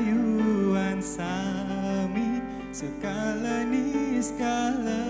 kerahayuan sami sekala ni skala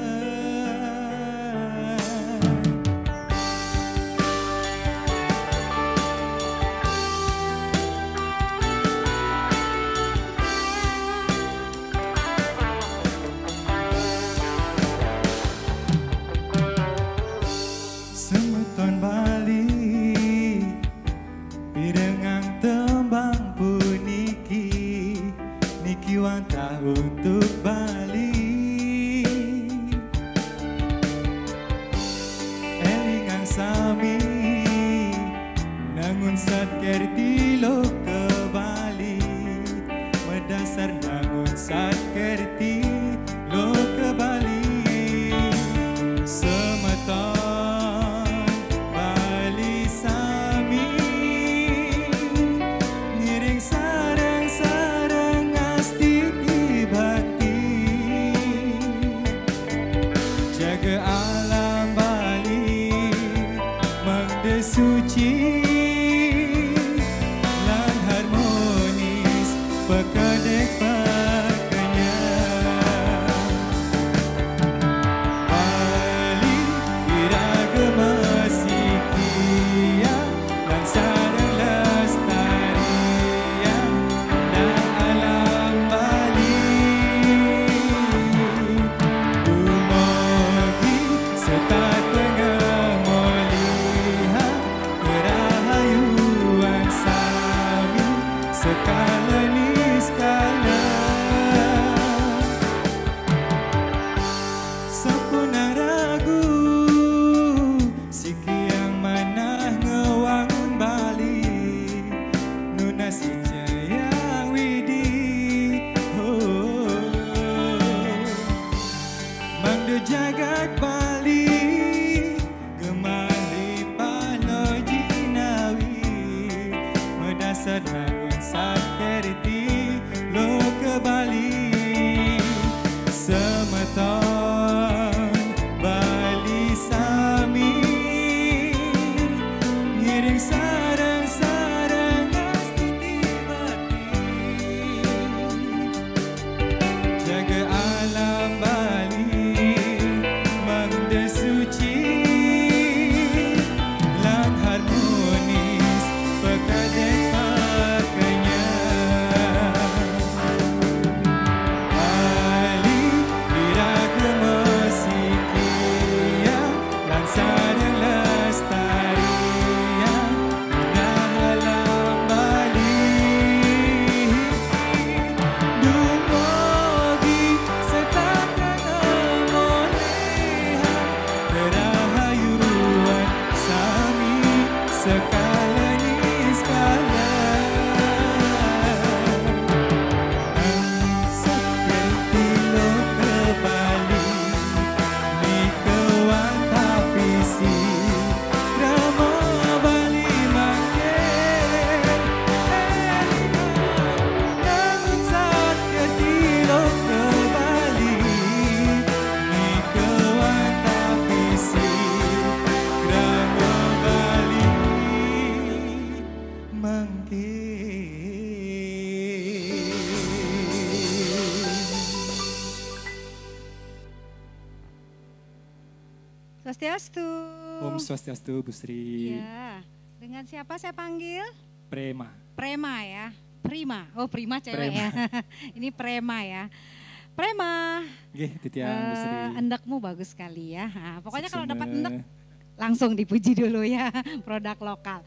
untuk Bali tão Swastiastu Bu Sri Ya, dengan siapa saya panggil? Prema Prema ya. Prima. Oh, Prima cewek Prema. ya. Ini Prema ya. Prema. Nggih, titian Bu Sri. Eh, endakmu bagus sekali ya. Nah, pokoknya kalau dapat endek langsung dipuji dulu ya produk lokal.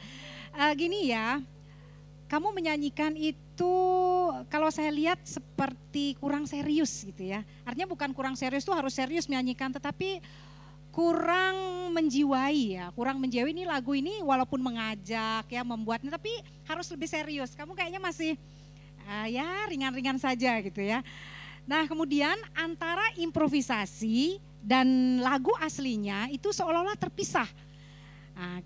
Eh, gini ya, kamu menyanyikan itu kalau saya lihat seperti kurang serius gitu ya. Artinya bukan kurang serius tuh harus serius menyanyikan, tetapi kurang menjiwai ya, kurang menjiwai ini lagu ini walaupun mengajak ya membuatnya tapi harus lebih serius. Kamu kayaknya masih eh, ya ringan-ringan saja gitu ya. Nah kemudian antara improvisasi dan lagu aslinya itu seolah-olah terpisah. Nah,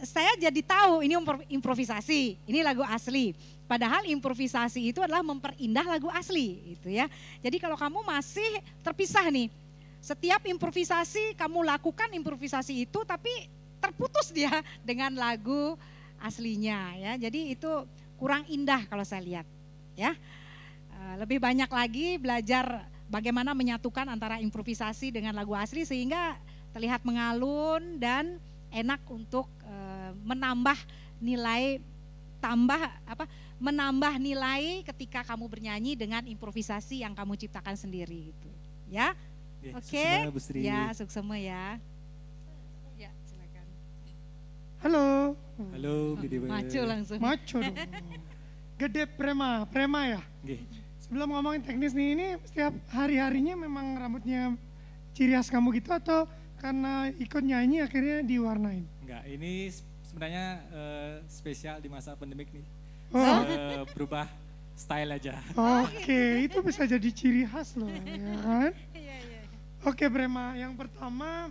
saya jadi tahu ini impro- improvisasi, ini lagu asli. Padahal improvisasi itu adalah memperindah lagu asli, itu ya. Jadi kalau kamu masih terpisah nih, setiap improvisasi kamu lakukan improvisasi itu, tapi terputus dia dengan lagu aslinya, ya. Jadi itu kurang indah kalau saya lihat, ya. Eh, Lebih banyak lagi belajar bagaimana menyatukan antara improvisasi dengan lagu asli sehingga terlihat mengalun dan enak untuk eh, menambah nilai tambah apa menambah nilai ketika kamu bernyanyi dengan improvisasi yang kamu ciptakan sendiri gitu ya Oke Bu Sri. ya suksema ya ya silakan Halo. Halo, Bu Dewa. maju langsung Maco dong. Gede prema, prema ya. Nggih. Sebelum ngomongin teknis nih, ini setiap hari-harinya memang rambutnya ciri khas kamu gitu atau karena ikut nyanyi akhirnya diwarnain? Enggak, ini sebenarnya eh, spesial di masa pandemik nih. Oh, Eh, berubah style aja. oke. Itu bisa jadi ciri khas loh, ya kan? Oke, Prema. Yang pertama,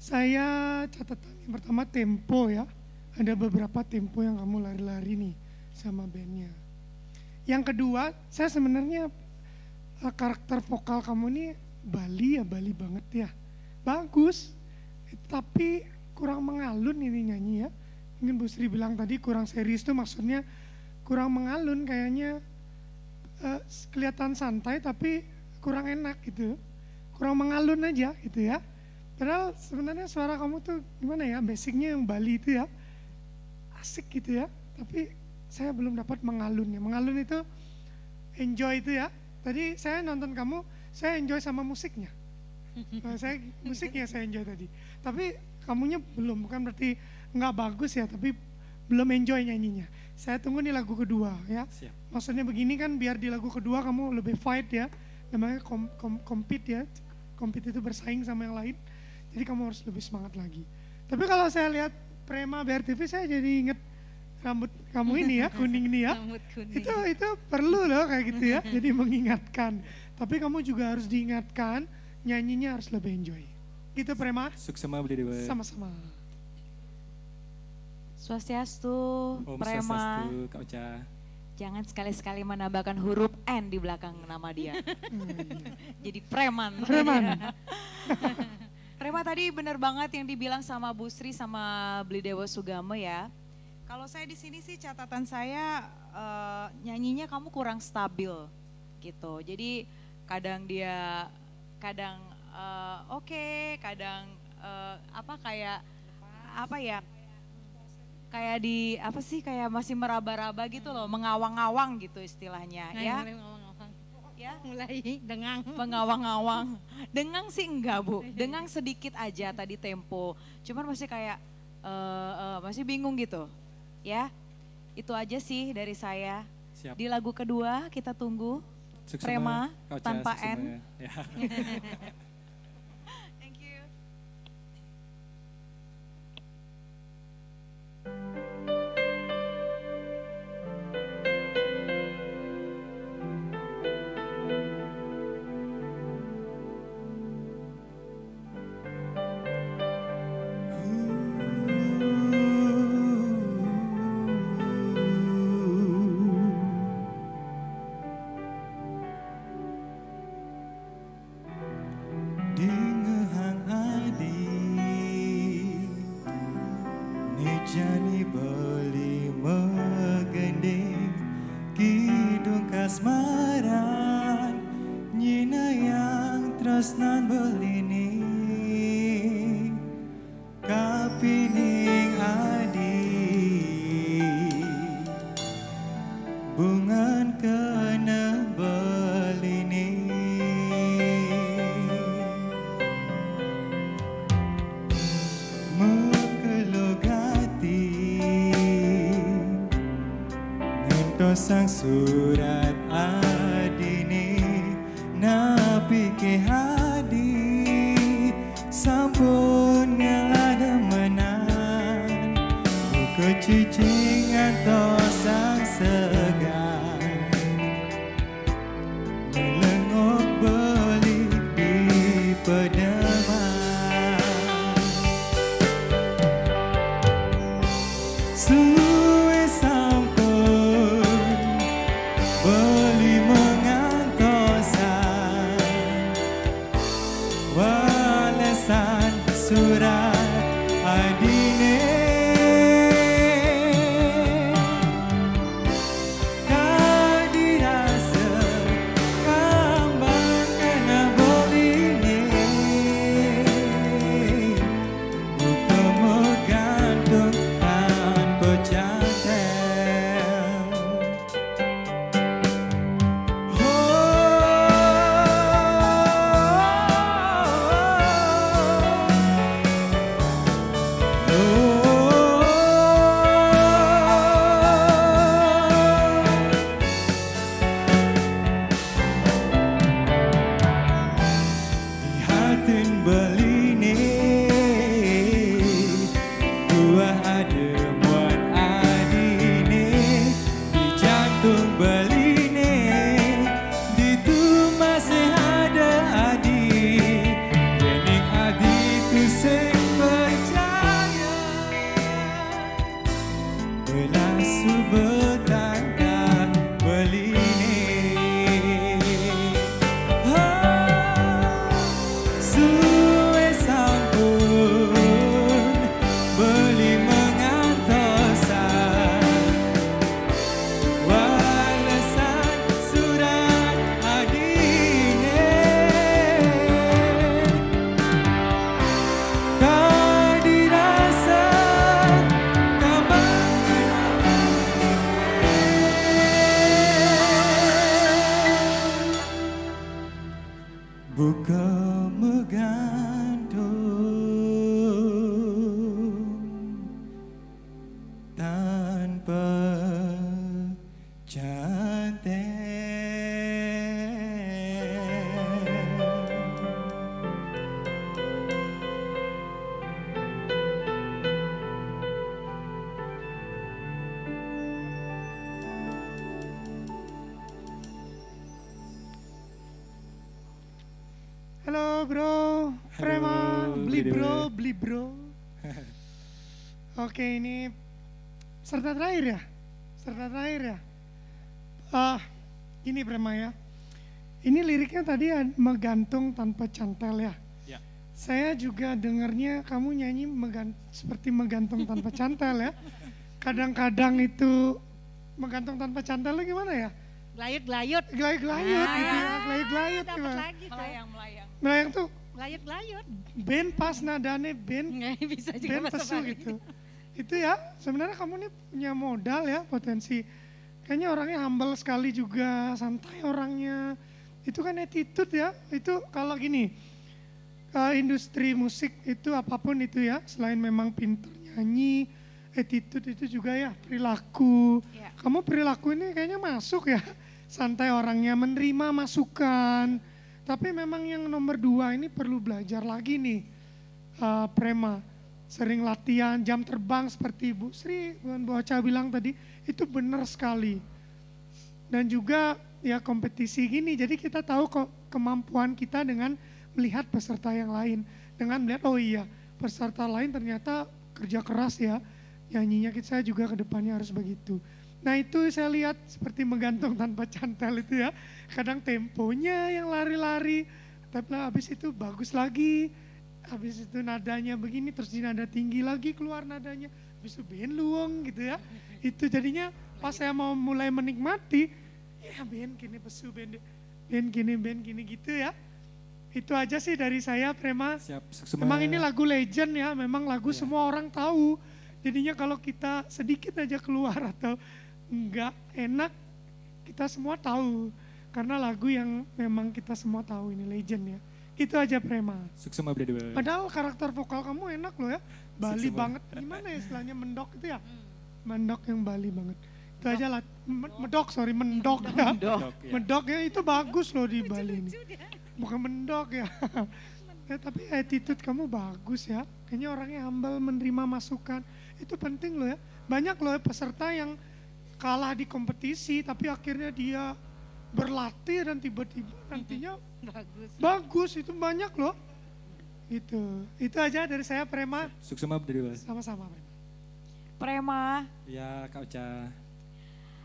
saya catatan yang pertama tempo ya. Ada beberapa tempo yang kamu lari-lari nih sama bandnya. Yang kedua, saya sebenarnya eh, karakter vokal kamu nih Bali ya, Bali banget ya. Bagus, tapi kurang mengalun ini nyanyi ya. Mungkin Bu Sri bilang tadi kurang serius tuh maksudnya kurang mengalun kayaknya eh, kelihatan santai tapi kurang enak gitu kurang mengalun aja gitu ya. Padahal sebenarnya suara kamu tuh gimana ya basicnya yang Bali itu ya. Asik gitu ya tapi saya belum dapat mengalunnya. Mengalun itu enjoy itu ya. Tadi saya nonton kamu saya enjoy sama musiknya. Nah, saya musiknya saya enjoy tadi. Tapi kamunya belum bukan berarti nggak bagus ya tapi belum enjoy nyanyinya. Saya tunggu nih lagu kedua ya. Siap. maksudnya begini kan biar di lagu kedua kamu lebih fight ya. Namanya kom, kom, compete ya compete itu bersaing sama yang lain jadi kamu harus lebih semangat lagi. Tapi kalau saya lihat Prema BRTV saya jadi inget rambut kamu ini ya kuning ini ya. Rambut kuning. itu itu perlu loh kayak gitu ya jadi mengingatkan. Tapi kamu juga harus diingatkan nyanyinya harus lebih enjoy. Gitu Prema. Suksema Bu Dewa. sama-sama. Swastiastu, Om Prema, Swastiastu, Kak Uca. Jangan sekali-sekali menambahkan huruf N di belakang nama dia. Jadi preman. Preman. Prema tadi bener banget yang dibilang sama Bu Sri sama Beli Dewa Sugamo ya. Kalau saya di sini sih catatan saya eh, nyanyinya kamu kurang stabil gitu. Jadi kadang dia kadang eh, oke, kadang eh, apa kayak apa ya? Kayak di apa sih kayak masih meraba-raba gitu loh, mengawang-awang gitu istilahnya Nah, ya. mulai ngawang-ngawang. Ya. mulai dengang mengawang-awang. Dengang sih enggak bu, dengang sedikit aja tadi tempo. Cuman masih kayak eh, eh, masih bingung gitu, ya. Itu aja sih dari saya. Siap. Di lagu kedua kita tunggu. Suksema, Prema, tanpa N. ya. Nejani beli surat adini napi ke hadi sampun ngelada menan buku cicing atau sang Walesan surat Buka menggantung Oke ini serta terakhir ya, serta terakhir ya. Ah, ini Prema ya. Ini liriknya tadi ad- menggantung tanpa cantel ya. Ya. Saya juga dengarnya kamu nyanyi megan- seperti menggantung tanpa cantel ya. Kadang-kadang itu menggantung tanpa cantel itu gimana ya? Gelayut-gelayut. Gelayut-gelayut Nah, gitu ya, gelayut-gelayut Dapat gimana? lagi tuh. Melayang-melayang. Melayang tuh Gelayut-gelayut. band pas nadanya band Nggak bisa juga bahasa pesu gitu. Itu ya sebenarnya kamu nih punya modal ya potensi. Kayaknya orangnya humble sekali juga, santai orangnya. Itu kan attitude ya. Itu kalau gini, ke industri musik itu apa pun itu ya, selain memang pinter nyanyi, attitude itu juga ya perilaku. Ya. Kamu perilaku ini kayaknya masuk ya, santai orangnya menerima masukan. Tapi memang yang nomor dua ini perlu belajar lagi nih, eh, Prema. Sering latihan jam terbang seperti Bu Sri, Bu Ocha bilang tadi, itu benar sekali. Dan juga ya kompetisi gini, jadi kita tahu kok kemampuan kita dengan melihat peserta yang lain. Dengan melihat, oh iya peserta lain ternyata kerja keras ya, nyanyinya saya juga ke depannya harus begitu. Nah itu saya lihat seperti menggantung tanpa cantel itu ya. Kadang temponya yang lari-lari, tapi lah habis itu bagus lagi. Habis itu nadanya begini, terus di nada tinggi lagi keluar nadanya. Habis itu ben luang gitu ya. Itu jadinya pas saya mau mulai menikmati, ya ben gini pesu, ben, ben gini, ben gini gitu ya. Itu aja sih dari saya Prema. Siap, Memang ini lagu legend ya, memang lagu Iya. semua orang tahu. Jadinya kalau kita sedikit aja keluar atau enggak enak, kita semua tahu. Karena lagu yang memang kita semua tahu ini legend ya. Itu aja Prema. Sukses sama Bradway. Padahal karakter vokal kamu enak loh ya. Bali Sukses, Bang. banget. Gimana ya istilahnya mendok itu ya? Mendok yang Bali banget. itu aja lah. Medok, sorry, mendok ya. Mendok. ya. Mendok ya itu bagus loh di Bali ini. Bukan mendok ya. ya. Tapi attitude kamu bagus ya. Kayaknya orangnya humble menerima masukan. Itu penting loh ya. Banyak loh ya peserta yang kalah di kompetisi tapi akhirnya dia berlatih dan tiba-tiba nantinya Bagus. bagus itu banyak loh. Itu. Itu aja dari saya Prema. Suksema dari Bos. Sama-sama Prema. Prema, Ya Kak Uca.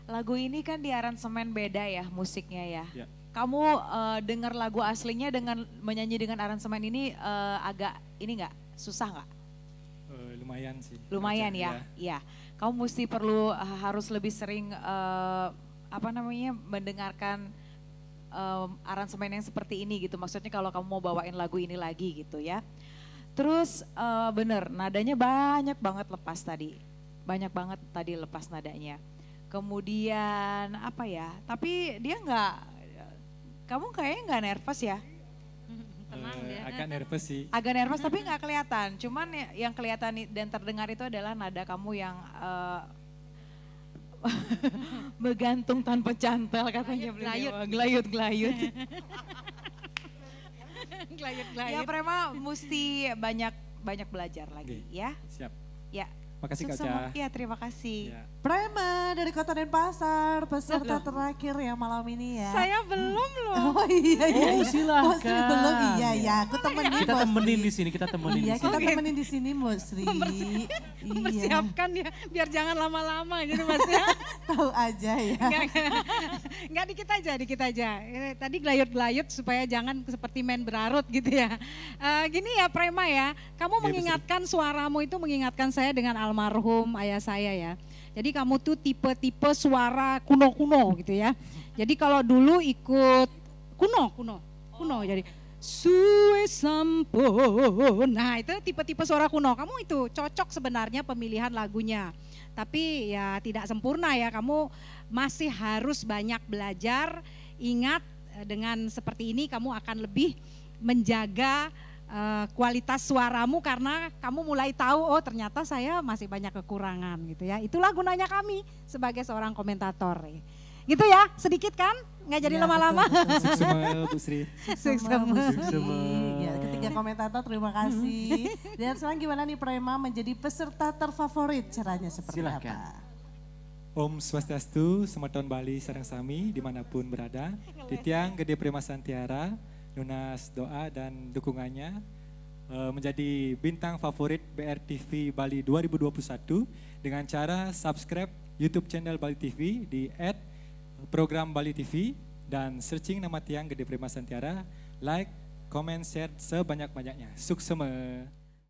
lagu ini kan di aransemen beda ya musiknya ya. Ya. Kamu eh, dengar lagu aslinya dengan menyanyi dengan aransemen ini eh, agak ini nggak susah nggak? Eh, lumayan sih. Lumayan Uca, ya, iya. Kamu mesti perlu eh, harus lebih sering eh, apa namanya mendengarkan em, aransemen yang seperti ini gitu. Maksudnya kalau kamu mau bawain lagu ini lagi gitu ya. Terus eh, bener nadanya banyak banget lepas tadi, banyak banget tadi lepas nadanya. Kemudian apa ya? Tapi dia nggak, kamu kayaknya nggak nervous ya? Tenang Eh, dia. agak nervous sih. agak nervous tapi nggak kelihatan. Cuman ya- yang kelihatan dan terdengar itu adalah nada kamu yang eh, bergantung tanpa cantel katanya beliau. Gelayut. Gelayut, gelayut. Gelayut, ya. Prema mesti banyak banyak belajar lagi Oke. ya. Siap. Ya. Makasih Kak Sukses Uca. ya terima kasih. Ya. Prema dari Kota Denpasar, peserta terakhir ya malam ini ya. Saya belum loh. Oh iya iya. Oh, iya. silakan. Oh, Sri belum iya ya. Aku temenin Kita Mbak temenin di sini, kita temenin Iya, di kita. Oke. temenin di sini Mbak Sri. Iya. Mempersiapkan ya, biar jangan lama-lama gitu mas ya. Tahu aja ya. Enggak, enggak dikit aja, dikit aja. Tadi gelayut-gelayut supaya jangan seperti main berarut gitu ya. Eh, gini ya Prema ya, kamu Iya, mengingatkan suaramu itu mengingatkan saya dengan almarhum ayah saya ya. Jadi kamu tuh tipe-tipe suara kuno-kuno gitu ya. Jadi kalau dulu ikut kuno, kuno, kuno jadi Sue sampun. Nah itu tipe-tipe suara kuno. Kamu itu cocok sebenarnya pemilihan lagunya. Tapi ya tidak sempurna ya. Kamu masih harus banyak belajar. Ingat eh, dengan seperti ini kamu akan lebih menjaga eh, kualitas suaramu karena kamu mulai tahu oh ternyata saya masih banyak kekurangan gitu ya. Itulah gunanya kami sebagai seorang komentator. Gitu ya, sedikit kan? Nggak jadi Ya, lama-lama. Suksema Bu Sri. Sri. Ya, ketiga komentator terima kasih. Dan sekarang gimana nih Prema menjadi peserta terfavorit caranya seperti Silakan. apa? Om Swastiastu, Semeton Bali, Sarang Sami, di mana pun berada. Titiang Gede Prema Santiara, lunas doa dan dukungannya eh, menjadi bintang favorit BRTV Bali 2021 dengan cara subscribe YouTube channel Bali TV di program Bali TV dan searching nama tiang Gede Prema Santiara, like, comment, share sebanyak-banyaknya. Suksema.